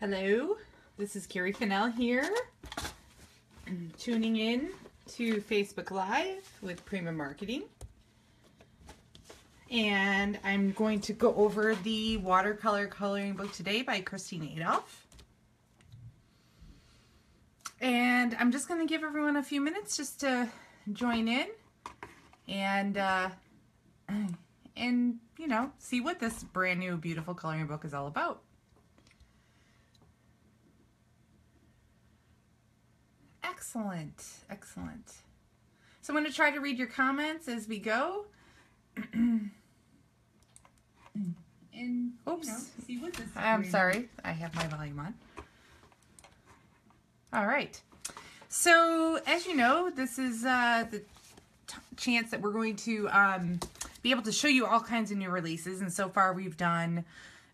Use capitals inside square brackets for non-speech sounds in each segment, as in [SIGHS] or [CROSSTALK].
Hello, this is Cari Fennell here, [CLEARS THROAT] tuning in to Facebook Live with Prima Marketing. And I'm going to go over the watercolor coloring book today by Christine Adolph. And I'm just going to give everyone a few minutes just to join in and, uh, [CLEARS THROAT] and, you know, see what this brand new beautiful coloring book is all about. Excellent, excellent. So I'm going to try to read your comments as we go. [CLEARS THROAT] and oops, you know, see what this I'm sorry, I have my volume on. All right. So as you know, this is uh, the chance that we're going to um, be able to show you all kinds of new releases. And so far we've done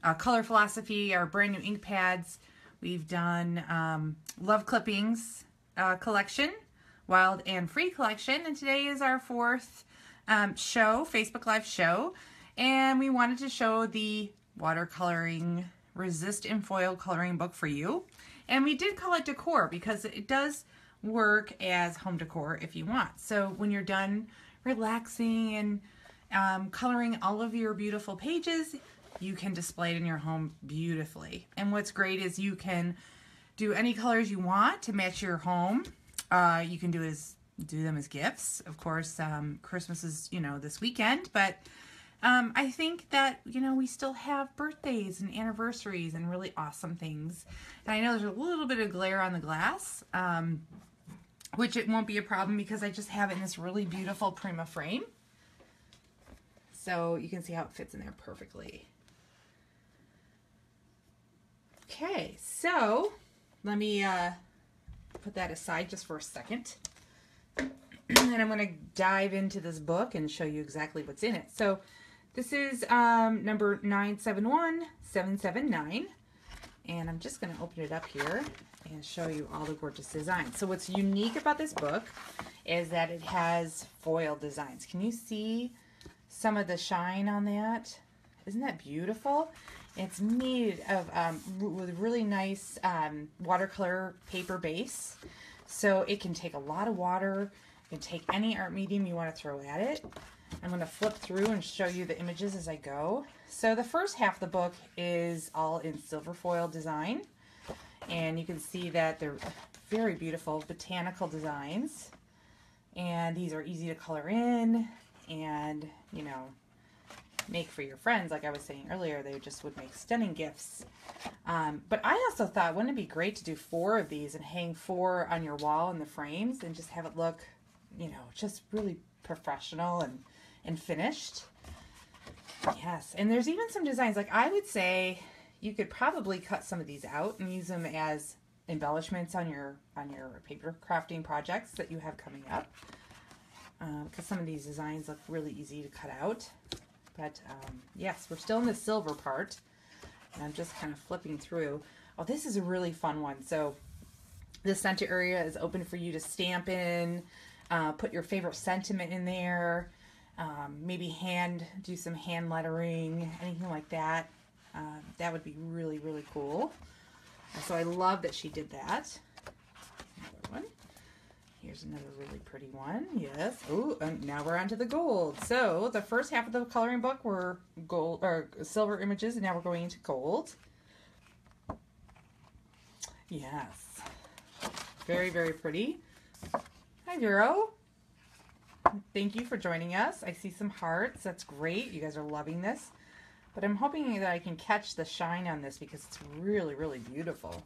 uh, Color Philosophy, our brand new ink pads. We've done um, Love Clippings, uh, collection, Wild and Free collection, and today is our fourth um, show, Facebook Live show, and we wanted to show the watercoloring resist and foil coloring book for you. And we did call it decor because it does work as home decor if you want. So when you're done relaxing and um, coloring all of your beautiful pages, you can display it in your home beautifully. And what's great is you can do any colors you want to match your home. Uh, you can do as do them as gifts. Of course, um, Christmas is you know this weekend, but um, I think that you know we still have birthdays and anniversaries and really awesome things. And I know there's a little bit of glare on the glass, um, which it won't be a problem because I just have it in this really beautiful Prima frame. So you can see how it fits in there perfectly. Okay, so let me uh, put that aside just for a second. [CLEARS THROAT] and I'm going to dive into this book and show you exactly what's in it. So this is um, number 971779. And I'm just going to open it up here and show you all the gorgeous designs. So what's unique about this book is that it has foil designs. Can you see some of the shine on that? Isn't that beautiful? It's made of um, with really nice um, watercolor paper base. So it can take a lot of water. You can take any art medium you want to throw at it. I'm going to flip through and show you the images as I go. So the first half of the book is all in silver foil design. And you can see that they're very beautiful botanical designs. And these are easy to color in and, you know, make for your friends, like I was saying earlier, they just would make stunning gifts. Um, but I also thought, wouldn't it be great to do four of these and hang four on your wall in the frames and just have it look, you know, just really professional and, and finished. Yes, and there's even some designs, like I would say you could probably cut some of these out and use them as embellishments on your on your paper crafting projects that you have coming up because uh, some of these designs look really easy to cut out but um, yes, we're still in the silver part. And I'm just kind of flipping through. Oh, this is a really fun one. So the center area is open for you to stamp in, uh, put your favorite sentiment in there, um, maybe hand, do some hand lettering, anything like that. Uh, that would be really, really cool. So I love that she did that. Another one. Here's another really pretty one. Yes. Oh, and um, now we're on to the gold. So the first half of the coloring book were gold or silver images, and now we're going into gold. Yes. Very, very pretty. Hi, Vero. Thank you for joining us. I see some hearts. That's great. You guys are loving this. But I'm hoping that I can catch the shine on this because it's really, really beautiful.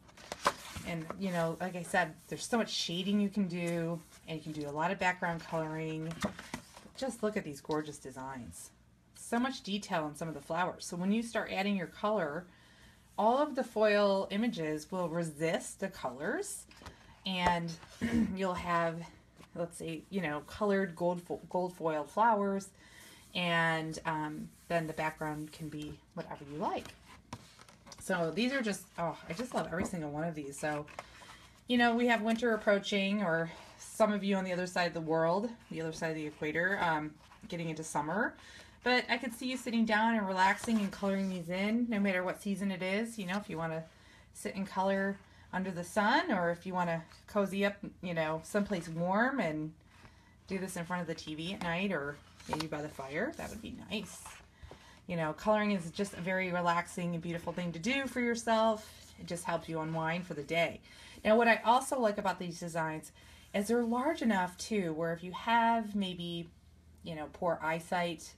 And, you know, like I said, there's so much shading you can do, and you can do a lot of background coloring. Just look at these gorgeous designs. So much detail in some of the flowers. So when you start adding your color, all of the foil images will resist the colors, and [CLEARS THROAT] you'll have, let's say, you know, colored gold, fo gold foil flowers, and um, then the background can be whatever you like. So these are just, oh, I just love every single one of these. So, you know, we have winter approaching, or some of you on the other side of the world, the other side of the equator, um, getting into summer. But I could see you sitting down and relaxing and coloring these in, no matter what season it is. You know, if you want to sit and color under the sun or if you want to cozy up, you know, someplace warm and do this in front of the TV at night or maybe by the fire, that would be nice. You know, coloring is just a very relaxing and beautiful thing to do for yourself. It just helps you unwind for the day. Now, what I also like about these designs is they're large enough too, where if you have maybe, you know, poor eyesight,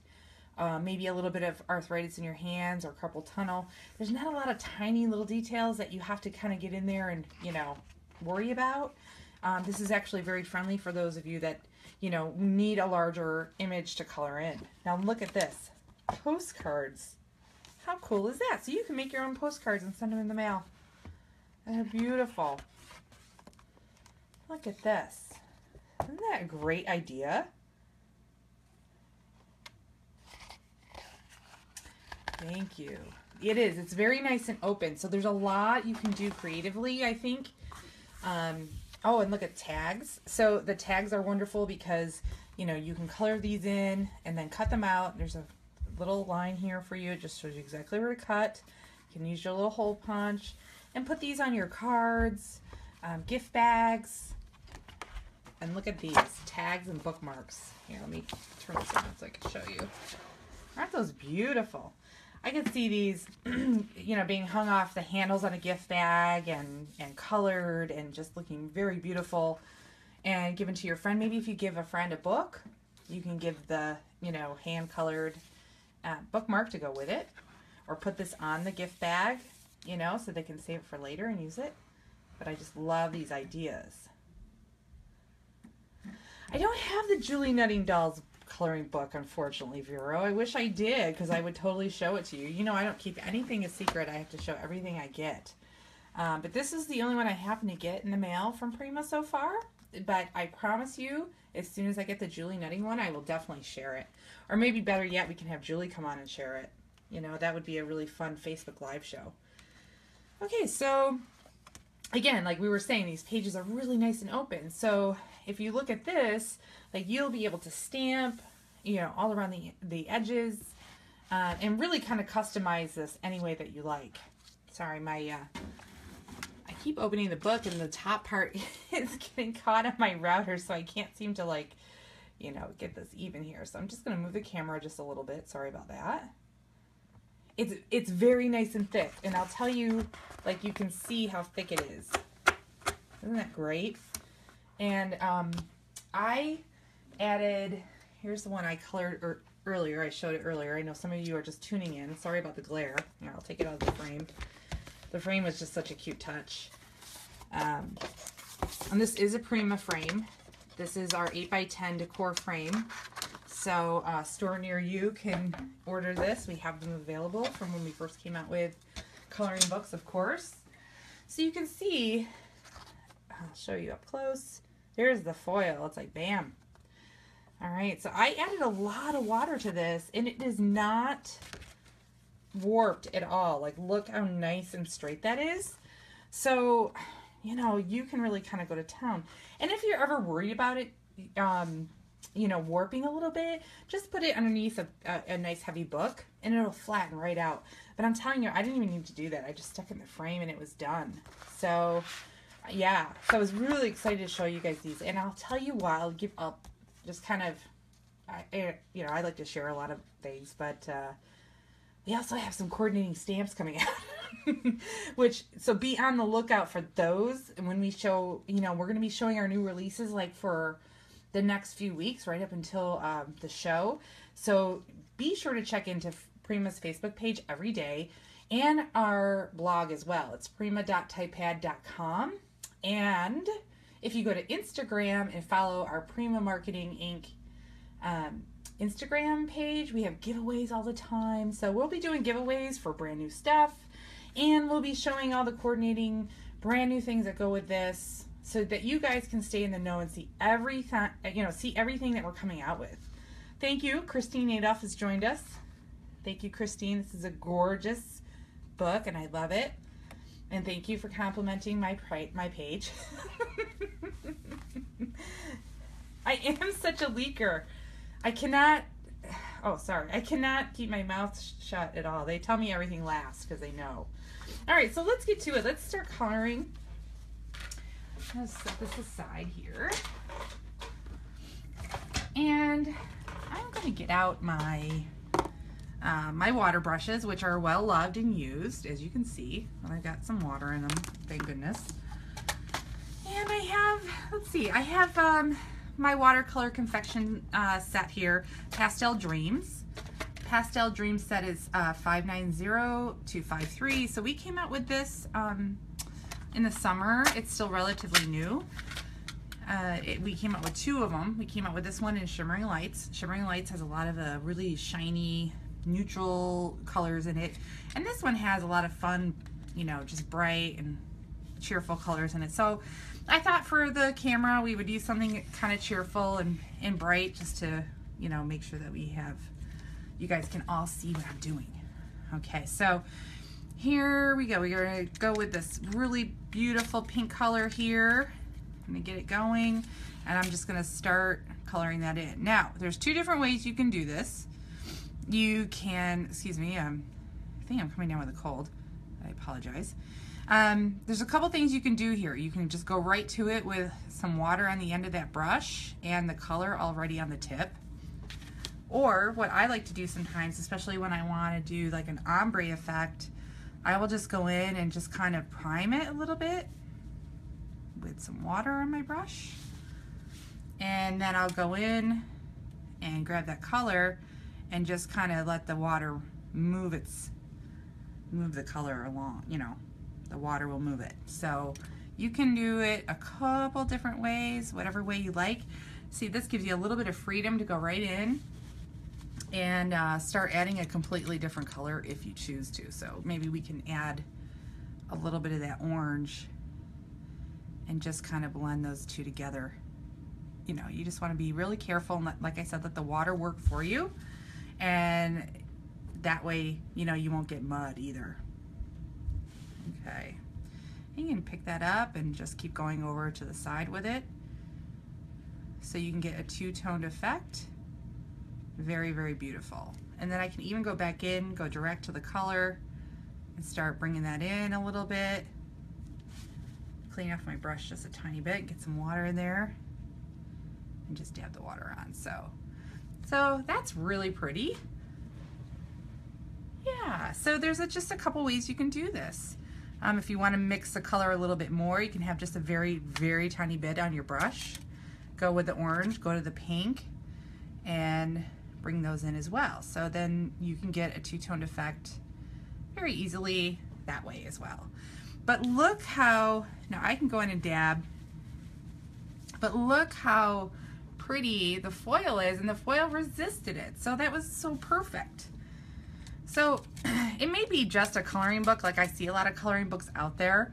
uh, maybe a little bit of arthritis in your hands or carpal tunnel, there's not a lot of tiny little details that you have to kind of get in there and, you know, worry about. Um, this is actually very friendly for those of you that, you know, need a larger image to color in. Now look at this. Postcards. How cool is that? So you can make your own postcards and send them in the mail. They're beautiful. Look at this. Isn't that a great idea? Thank you. It is. It's very nice and open. So there's a lot you can do creatively, I think. Um, oh, and look at tags. So the tags are wonderful because, you know, you can color these in and then cut them out. There's a little line here for you. It just shows you exactly where to cut. You can use your little hole punch and put these on your cards, um, gift bags. And look at these tags and bookmarks. Here, let me turn this around so I can show you. Aren't those beautiful? I can see these, [CLEARS THROAT] you know, being hung off the handles on a gift bag and, and colored and just looking very beautiful and given to your friend. Maybe if you give a friend a book, you can give the, you know, hand colored uh, bookmark to go with it or put this on the gift bag, you know, so they can save it for later and use it. But I just love these ideas. I don't have the Julie Nutting Dolls coloring book, unfortunately, Vero. I wish I did because I would totally show it to you. You know, I don't keep anything a secret. I have to show everything I get. Um, but this is the only one I happen to get in the mail from Prima so far. But I promise you, as soon as I get the Julie Nutting one, I will definitely share it. Or maybe better yet, we can have Julie come on and share it. You know, that would be a really fun Facebook Live show. Okay, so again, like we were saying, these pages are really nice and open. So if you look at this, like you'll be able to stamp, you know, all around the, the edges uh, and really kind of customize this any way that you like. Sorry, my, uh, keep opening the book and the top part [LAUGHS] is getting caught on my router so I can't seem to like, you know, get this even here. So I'm just going to move the camera just a little bit. Sorry about that. It's, it's very nice and thick and I'll tell you, like you can see how thick it is. Isn't that great? And um, I added, here's the one I colored er, earlier. I showed it earlier. I know some of you are just tuning in. Sorry about the glare. Here, I'll take it out of the frame. The frame was just such a cute touch. Um, and this is a Prima frame. This is our 8x10 decor frame. So uh, store near you can order this. We have them available from when we first came out with coloring books, of course. So you can see, I'll show you up close. There's the foil. It's like, bam, all right, so I added a lot of water to this and it is not warped at all. Like look how nice and straight that is. So, you know, you can really kind of go to town. And if you're ever worried about it, um, you know, warping a little bit, just put it underneath a, a, a, nice heavy book and it'll flatten right out. But I'm telling you, I didn't even need to do that. I just stuck in the frame and it was done. So, yeah. So I was really excited to show you guys these. And I'll tell you why. I'll give up just kind of, I, you know, I like to share a lot of things, but uh, we also have some coordinating stamps coming out. [LAUGHS] Which, so be on the lookout for those. And when we show, you know, we're going to be showing our new releases like for the next few weeks, right up until um, the show. So be sure to check into Prima's Facebook page every day and our blog as well. It's prima.typepad.com. And if you go to Instagram and follow our Prima Marketing Inc. Um, Instagram page, we have giveaways all the time. So we'll be doing giveaways for brand new stuff, and we'll be showing all the coordinating brand new things that go with this, so that you guys can stay in the know and see everything. You know, see everything that we're coming out with. Thank you, Christine Adolph has joined us. Thank you, Christine. This is a gorgeous book, and I love it. And thank you for complimenting my my page. [LAUGHS] I am such a leaker. I cannot [SIGHS] Oh, sorry. I cannot keep my mouth shut at all. They tell me everything last because they know. All right, so let's get to it. Let's start coloring. Let's set this aside here. And I'm going to get out my uh, my water brushes, which are well loved and used, as you can see. I've got some water in them, thank goodness. And I have, let's see, I have um, my watercolor confection uh, set here, Pastel Dreams. Pastel Dreams set is uh, 590253. So we came out with this um, in the summer. It's still relatively new. Uh, it, we came out with two of them. We came out with this one in Shimmering Lights. Shimmering Lights has a lot of uh, really shiny, neutral colors in it. And this one has a lot of fun, you know, just bright and cheerful colors in it. So I thought for the camera we would use something kind of cheerful and, and bright just to, you know, make sure that we have, you guys can all see what I'm doing. Okay, so here we go. We're gonna go with this really beautiful pink color here. I'm gonna get it going and I'm just gonna start coloring that in. Now, there's two different ways you can do this. You can, excuse me, um, I think I'm coming down with a cold. I apologize. Um, there's a couple things you can do here. You can just go right to it with some water on the end of that brush and the color already on the tip. Or what I like to do sometimes, especially when I want to do like an ombre effect, I will just go in and just kind of prime it a little bit with some water on my brush. And then I'll go in and grab that color and just kind of let the water move its move the color along, you know, the water will move it. So you can do it a couple different ways, whatever way you like. See, this gives you a little bit of freedom to go right in and uh, start adding a completely different color if you choose to. So maybe we can add a little bit of that orange and just kind of blend those two together. You know, you just want to be really careful and let, like I said, let the water work for you. And that way, you know, you won't get mud either. Okay. You can pick that up and just keep going over to the side with it. So you can get a two-toned effect. Very, very beautiful. And then I can even go back in, go direct to the color, and start bringing that in a little bit. Clean off my brush just a tiny bit, get some water in there, and just dab the water on. So, so that's really pretty. Yeah, so there's a, just a couple ways you can do this. Um, if you want to mix the color a little bit more, you can have just a very, very tiny bit on your brush. Go with the orange, go to the pink, and bring those in as well. So then you can get a two-toned effect very easily that way as well. But look how, now I can go in and dab, but look how pretty the foil is and the foil resisted it. So that was so perfect. So [CLEARS THROAT] it may be just a coloring book, like I see a lot of coloring books out there,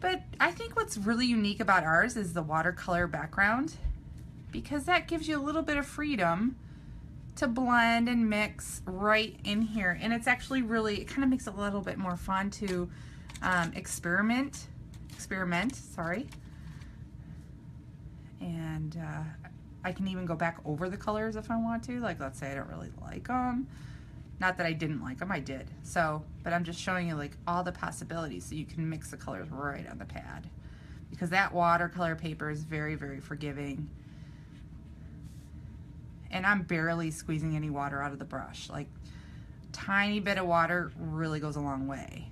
but I think what's really unique about ours is the watercolor background because that gives you a little bit of freedom to blend and mix right in here. And it's actually really, it kind of makes it a little bit more fun to um, experiment, experiment, sorry. And uh, I can even go back over the colors if I want to. Like let's say I don't really like them. Not that I didn't like them, I did. So, but I'm just showing you like all the possibilities so you can mix the colors right on the pad. Because that watercolor paper is very, very forgiving. And I'm barely squeezing any water out of the brush. Like, tiny bit of water really goes a long way.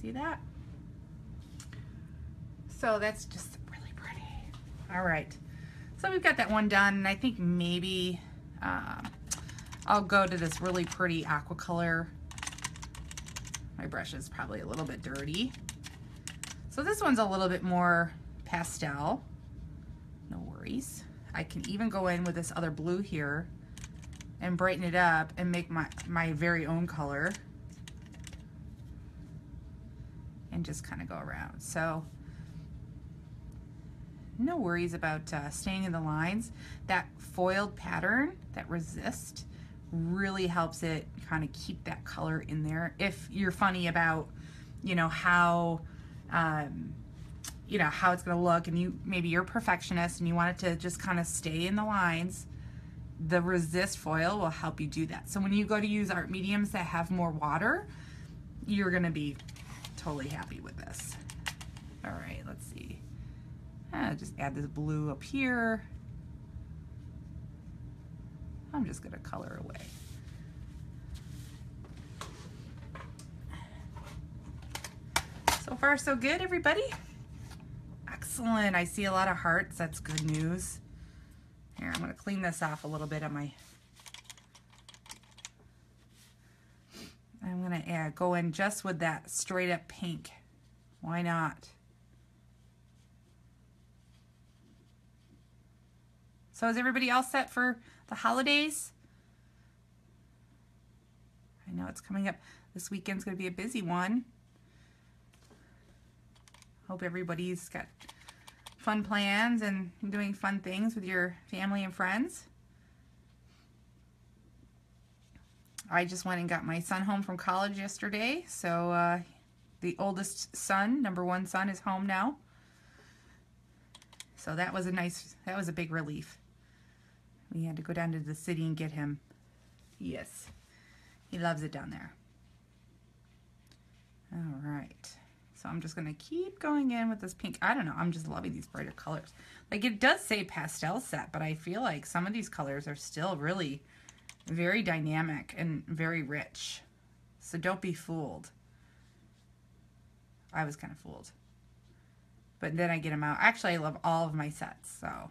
See that? So that's just really pretty. All right. So we've got that one done, and I think maybe um, I'll go to this really pretty aqua color. My brush is probably a little bit dirty. So this one's a little bit more pastel. No worries. I can even go in with this other blue here and brighten it up and make my, my very own color. And just kind of go around. So no worries about uh, staying in the lines. That foiled pattern, that resist, really helps it kind of keep that color in there. If you're funny about, you know, how, um, you know, how it's going to look and you, maybe you're a perfectionist and you want it to just kind of stay in the lines, the resist foil will help you do that. So when you go to use art mediums that have more water, you're gonna be totally happy with this. All right, let's see. Uh, just add this blue up here. I'm just gonna color away. So far, so good, everybody. Excellent. I see a lot of hearts. That's good news. Here, I'm to clean this off a little bit on my... I'm add, go in just with that straight up pink. Why not? So is everybody all set for the holidays? I know it's coming up. This weekend's going to be a busy one. Hope everybody's got fun plans and doing fun things with your family and friends. I just went and got my son home from college yesterday. So uh, the oldest son, number one son, is home now. So that was a nice, that was a big relief. We had to go down to the city and get him. Yes, he loves it down there. All right. So I'm just going to keep going in with this pink. I don't know. I'm just loving these brighter colors. Like it does say pastel set, but I feel like some of these colors are still really very dynamic and very rich. So don't be fooled. I was kind of fooled. But then I get them out. Actually, I love all of my sets, so.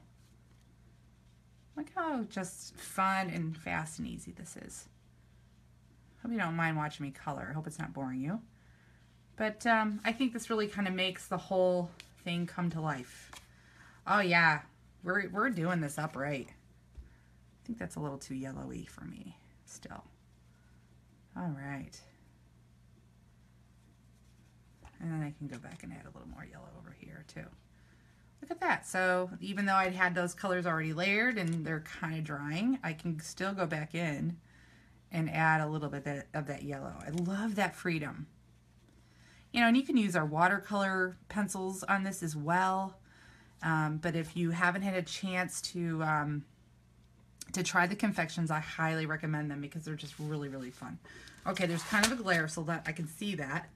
Look how just fun and fast and easy this is. Hope you don't mind watching me color. I hope it's not boring you. But um, I think this really kind of makes the whole thing come to life. Oh yeah, we're, we're doing this up right. I think that's a little too yellowy for me still. All right. And then I can go back and add a little more yellow over here too. Look at that. So even though I'd had those colors already layered and they're kind of drying, I can still go back in and add a little bit of that yellow. I love that freedom. You know, and you can use our watercolor pencils on this as well. Um, but if you haven't had a chance to um, to try the confections, I highly recommend them because they're just really, really fun. Okay, there's kind of a glare so that I can see that.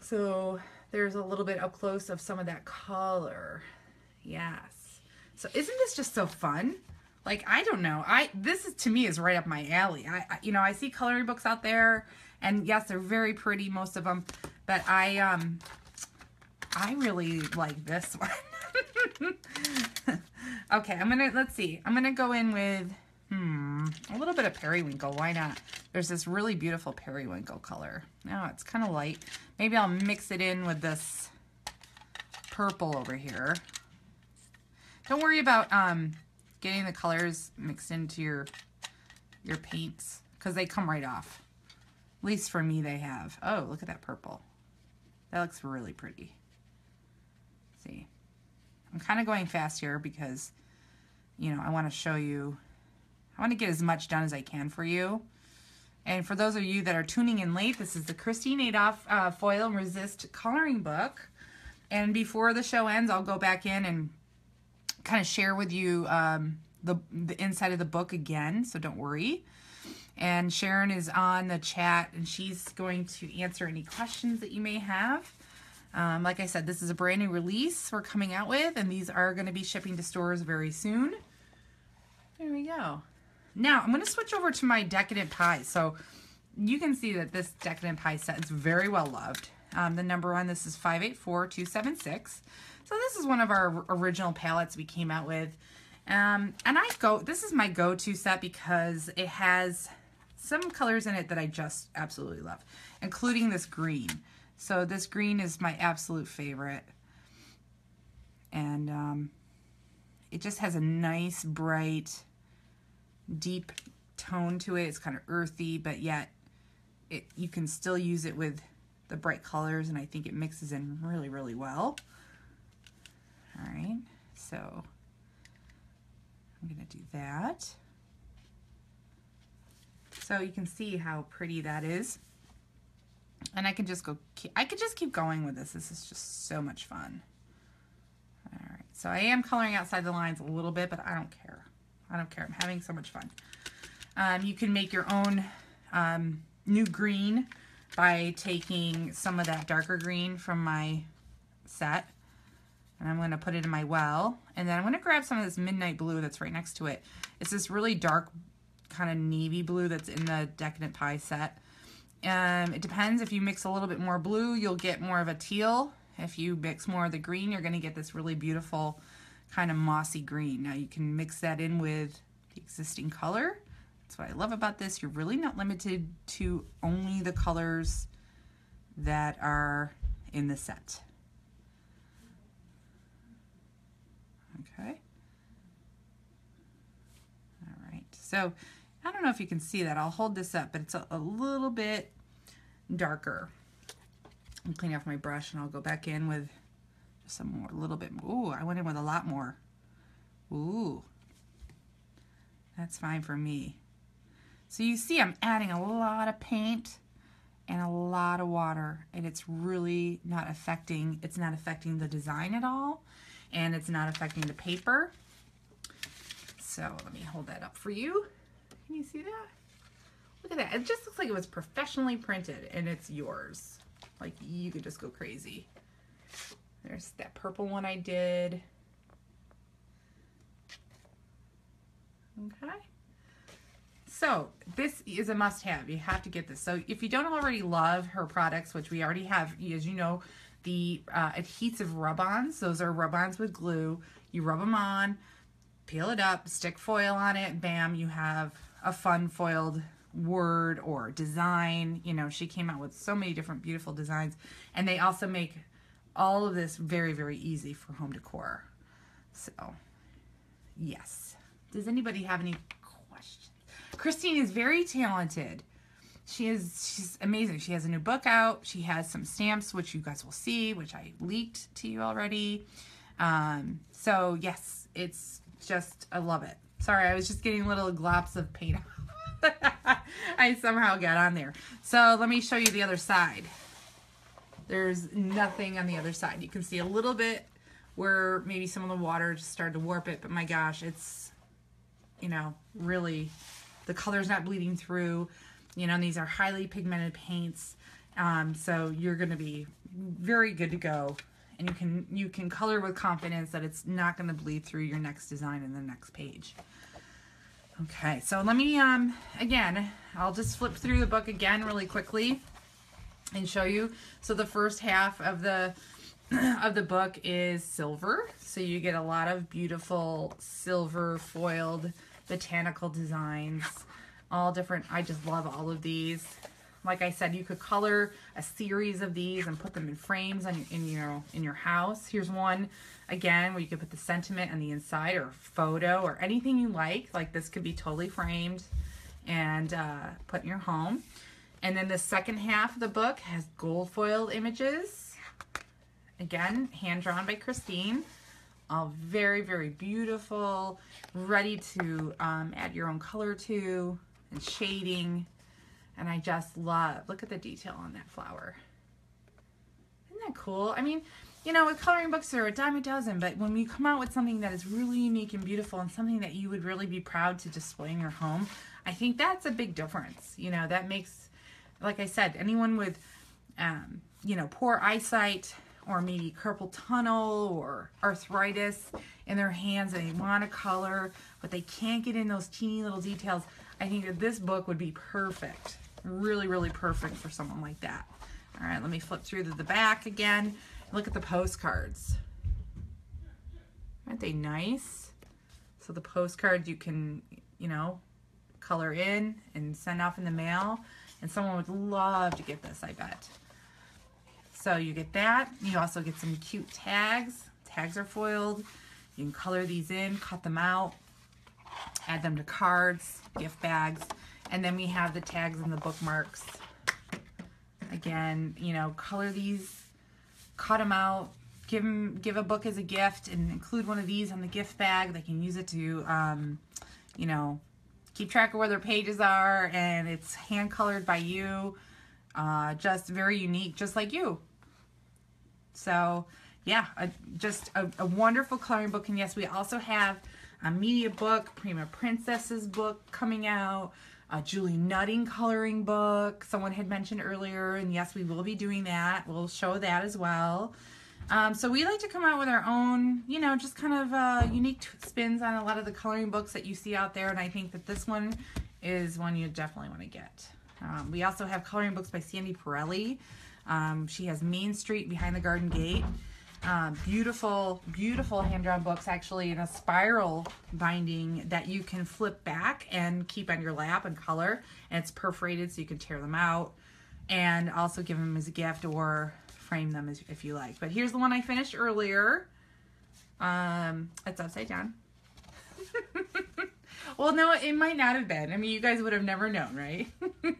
So there's a little bit up close of some of that color. Yes. So isn't this just so fun? Like, I don't know. I This is, to me, is right up my alley. I, I You know, I see coloring books out there and yes, they're very pretty, most of them. But I, um, I really like this [LAUGHS] one. okay, I'm going to, let's see. I'm going to go in with, hmm, a little bit of periwinkle. Why not? There's this really beautiful periwinkle color. Now oh, it's kind of light. Maybe I'll mix it in with this purple over here. Don't worry about um, getting the colors mixed into your your paints because they come right off. At least for me they have. Oh, look at that purple. That looks really pretty. See. I'm kind of going fast here because, you know, I want to show you, I want to get as much done as I can for you. And for those of you that are tuning in late, this is the Christine Adolph uh, Foil and Resist coloring book. And before the show ends, I'll go back in and kind of share with you um, the, the inside of the book again, so don't worry. And Sharon is on the chat and she's going to answer any questions that you may have. Um, like I said, this is a brand new release we're coming out with, and these are going to be shipping to stores very soon. There we go. Now, I'm going to switch over to my Decadent Pie. So you can see that this Decadent Pie set is very well loved. Um, the number on this is 584276. So this is one of our original palettes we came out with. Um, and I go, this is my go-to set because it has some colors in it that I just absolutely love, including this green. So this green is my absolute favorite. And um, it just has a nice, bright, deep tone to it. It's kind of earthy, but yet it you can still use it with the bright colors, and I think it mixes in really, really well. All right, so I'm to do that. So you can see how pretty that is. And I can just go, I could just keep going with this. This is just so much fun. All right, so I am coloring outside the lines a little bit, but I don't care. I don't care. I'm having so much fun. Um, you can make your own um, new green by taking some of that darker green from my set. And I'm going to put it in my well. And then I'm going to grab some of this midnight blue that's right next to it. It's this really dark kind of navy blue that's in the Decadent Pie set. Um, it depends. If you mix a little bit more blue, you'll get more of a teal. If you mix more of the green, you're going to get this really beautiful kind of mossy green. Now you can mix that in with the existing color. That's what I love about this. You're really not limited to only the colors that are in the set. Okay. All right. So I don't know if you can see that. I'll hold this up, but it's a, a little bit darker. I'm cleaning off my brush and I'll go back in with some more, a little bit. more. Ooh, I went in with a lot more. Ooh, that's fine for me. So you see I'm adding a lot of paint and a lot of water and it's really not affecting, it's not affecting the design at all and it's not affecting the paper. So let me hold that up for you. Can you see that? Look at that. It just looks like it was professionally printed and it's yours. Like you could just go crazy. There's that purple one I did. Okay. So this is a must have. You have to get this. So if you don't already love her products, which we already have, as you know, the uh, adhesive rub-ons, those are rub-ons with glue. You rub them on, peel it up, stick foil on it, bam, you have a fun foiled word or design. You know, she came out with so many different beautiful designs. And they also make all of this very, very easy for home decor. So, yes. Does anybody have any questions? Christine is very talented. She is she's amazing. She has a new book out. She has some stamps, which you guys will see, which I leaked to you already. Um, so yes, it's just I love it. Sorry, I was just getting little glops of paint. [LAUGHS] I somehow got on there. So let me show you the other side. There's nothing on the other side. You can see a little bit where maybe some of the water just started to warp it, but my gosh, it's, you know, really, the color's not bleeding through. You know, these are highly pigmented paints. Um, so you're going to be very good to go. And you can you can color with confidence that it's not going to bleed through your next design in the next page. Okay, so let me, um, again, I'll just flip through the book again really quickly and show you. So the first half of the [CLEARS THROAT] of the book is silver. So you get a lot of beautiful silver foiled botanical designs. All different. I just love all of these. Like I said, you could color a series of these and put them in frames in, in your in your house. Here's one again where you could put the sentiment on the inside or photo or anything you like. Like this could be totally framed and uh, put in your home. And then the second half of the book has gold foil images. Again, hand drawn by Christine. All very, very beautiful, ready to um, add your own color to and shading. And I just love, look at the detail on that flower. Isn't that cool? I mean, you know, with coloring books are a dime a dozen, but when you come out with something that is really unique and beautiful and something that you would really be proud to display in your home, I think that's a big difference. You know, that makes, like I said, anyone with, um, you know, poor eyesight or maybe carpal tunnel or arthritis in their hands and they want to color, but they can't get in those teeny little details, I think that this book would be perfect. Really, really perfect for someone like that. All right, let me flip through to the back again. Look at the postcards. Aren't they nice? So the postcards you can, you know, color in and send off in the mail. And someone would love to get this, I bet. So you get that. You also get some cute tags. Tags are foiled. You can color these in, cut them out, add them to cards, gift bags. And then we have the tags and the bookmarks. Again, you know, color these, cut them out, give them, give a book as a gift and include one of these on the gift bag. They can use it to, um, you know, keep track of where their pages are and it's hand colored by you. Uh, just very unique, just like you. So yeah, a, just a, a, wonderful coloring book. And yes, we also have a media book, Prima Princess's book coming out, a Julie Nutting coloring book. Someone had mentioned earlier, and yes, we will be doing that. We'll show that as well. Um, so we like to come out with our own, you know, just kind of uh, unique spins on a lot of the coloring books that you see out there, and I think that this one is one you definitely want to get. Um, we also have coloring books by Sandy Pirelli. Um, she has Main Street Behind the Garden Gate. Um, beautiful, beautiful hand-drawn books actually in a spiral binding that you can flip back and keep on your lap and color. And it's perforated so you can tear them out and also give them as a gift or frame them as, if you like. But here's the one I finished earlier. Um, it's upside down. [LAUGHS] well, no, it might not have been. I mean, you guys would have never known, right? [LAUGHS]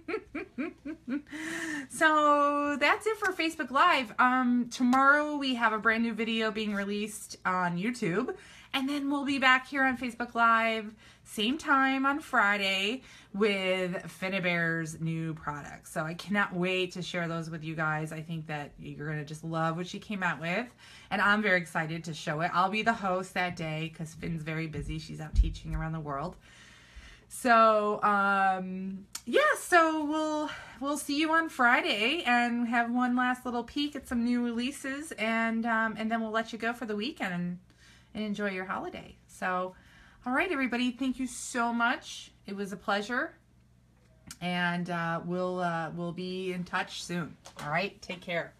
so that's it for Facebook Live. Um, tomorrow we have a brand new video being released on YouTube, and then we'll be back here on Facebook Live same time on Friday with Finnabair's new products. So I cannot wait to share those with you guys. I think that you're going to just love what she came out with. And I'm very excited to show it. I'll be the host that day because Finn's very busy. She's out teaching around the world. So um, yeah, so we'll we'll see you on Friday and have one last little peek at some new releases, and um, and then we'll let you go for the weekend and enjoy your holiday. So, all right, everybody, thank you so much. It was a pleasure, and uh, we'll uh, we'll be in touch soon. All right, take care.